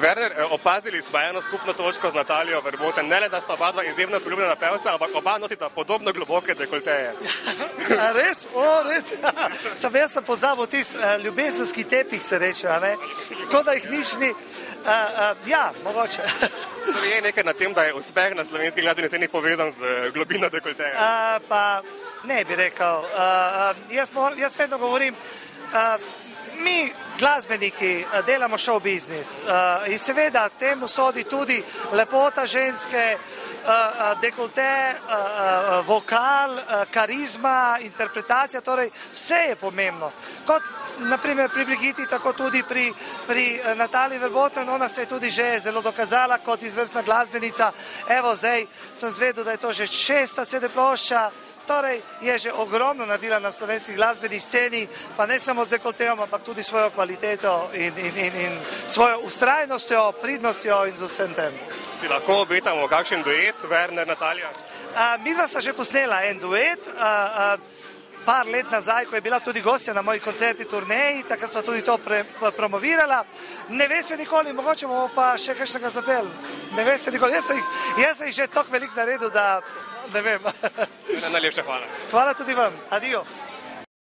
Werner, eh, opazili smo eno skupno točko z Natalijo Verboten. Ne le, da sta oba dva izjemno priljubljena pevca, ampak oba nosita podobno globoke dekolteje. A res, o, res. Sam jaz sem pozabil tisti uh, ljubezenski tepih, se reče, a ne? Kot da jih nič ni. Uh, uh, ja, mogoče. Torej je nekaj na tem, da je uspeh na slovenski glasbeni sceni povezan z eh, globino dekolteja. Uh, pa ne bi rekel. Uh, uh, jaz, mor, jaz vedno govorim, mi glasbeniki uh, delamo show business uh, in seveda temu sodi tudi lepota ženske, dekolte, uh, uh, vokal, uh, karizma, interpretacija, torej vse je pomembno. Kot naprimer pri Brigiti, tako tudi pri, pri eh, Nataliji Verboten, ona se je tudi že zelo dokazala kot izvrstna glasbenica. Evo, zdaj sem zvedel, da je to že šesta CD plošča, torej je že ogromno naredila na slovenski glasbeni sceni, pa ne samo z dekoltejem, ampak tudi svojo kvaliteto in, in, in, in svojo ustrajnostjo, pridnostjo in z vsem tem. Si lahko obetamo kakšen duet, Werner, Natalija? Uh, mi dva sta že posnela en duet. Uh, uh, par let nazaj, ko je bila tudi gostja na moji koncerti turneji, takrat so tudi to pre, promovirala. Ne ve se nikoli, mogoče bomo pa še kakšnega zapel. Ne ve se nikoli, jaz sem jih, jaz sem jih že toliko velik naredil, da ne vem. Najlepša hvala. Hvala tudi vam, adijo.